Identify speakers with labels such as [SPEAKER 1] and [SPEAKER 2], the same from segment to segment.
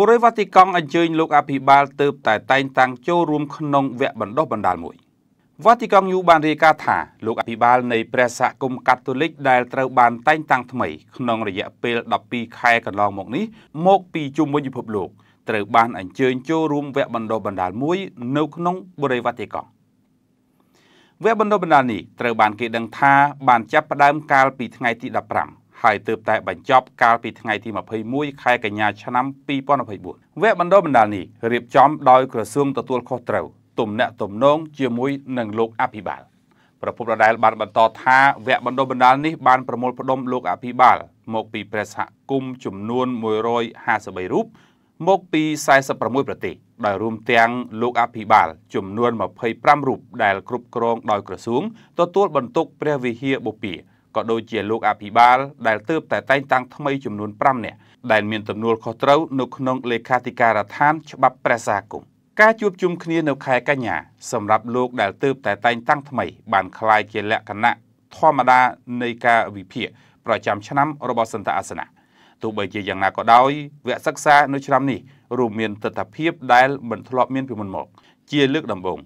[SPEAKER 1] បុរីវ៉ាទីកង់អញ្ជើញលោកអភិបាលទៅតែតែងតាំងចូលរួមក្នុងវគ្គបណ្ដុះបណ្ដាលមួយវ៉ាទីកង់យូបានរាយការណ៍ថាលោកអភិបាលនៃព្រះសហគមន៍កាតូលិកដែលត្រូវបានតែងតាំងថ្មីក្នុងរយៈពេល12ខែកន្លងមកនេះមកពីជុំវិញពិភពលោកត្រូវបានអញ្ជើញចូលរួមវគ្គបណ្ដុះបណ្ដាលមួយនៅក្នុងបុរីវ៉ាទីកង់វគ្គបណ្ដុះបណ្ដាលនេះត្រូវបានគេដឹងថាបានចាប់ផ្ដើមកាលពីថ្ងៃទី15 ហើយទើបតែបញ្ចប់កាលពីថ្ងៃទី21ខែកញ្ញាឆ្នាំ2024វគ្គបណ្ដុះបណ្ដាលនេះរៀបចំដោយក្រសួងទទួលខុសត្រូវទំនាក់ទំនងជាមួយនឹងលោកអភិបាលប្រពន្ធរដែលបានបន្តថាវគ្គបណ្ដុះបណ្ដាលនេះបានប្រមូលផ្ដុំលោកអភិបាល មកពីព្រះសហគមន៍ចំនួន153រូបមកពី46ប្រទេសដោយរួមទាំងលោកអភិបាល ចំនួន25រូបដែលគ្រប់គ្រងដោយក្រសួងទទួលបន្ទុកព្រះវិហារបុព្វា ក៏ដូចជាលោកអភិបាលដែលទើបតែតែងតាំងថ្មីចំនួន5នាក់ដែលមានទំនួលខុសត្រូវនៅក្នុងលេខាធិការដ្ឋានច្បាប់ព្រះសាគមការជួបជុំគ្នានៅខែកញ្ញាសម្រាប់លោកដែលទើបតែតែងតាំងថ្មីបានคล้ายជាលក្ខណៈធម្មតានៃការវិភាគប្រចាំឆ្នាំរបស់សន្តអាសនៈទោះបីជាយ៉ាងណាក៏ដោយវគ្គសិក្សានៅឆ្នាំនេះរួមមានទស្សនវិជ្ជាដែលមិនធ្លាប់មានពីមុនមក ជាលើកដំបូង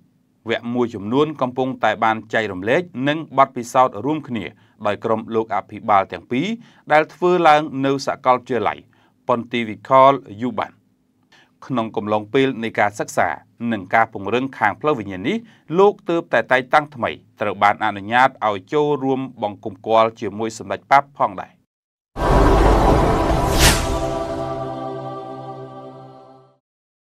[SPEAKER 1] វគ្គមួយចំនួនកំពុងតែបានចែករំលែកនិងបទពិសោធន៍រួមគ្នាដោយក្រុមលោកអភិបាលទាំងពីរដែលធ្វើឡើងនៅសាកលវិទ្យាល័យ Pontifical Yuban ក្នុងកំឡុងពេលនៃការសិក្សានិងការពង្រឹងខាងផ្លូវវិញ្ញាណនេះលោកទើបតែតែងតាំងថ្មីត្រូវបានអនុញ្ញាតឲ្យចូលរួមបង្គំគាល់ជាមួយសម្ដេចប៉ាបផងដែរ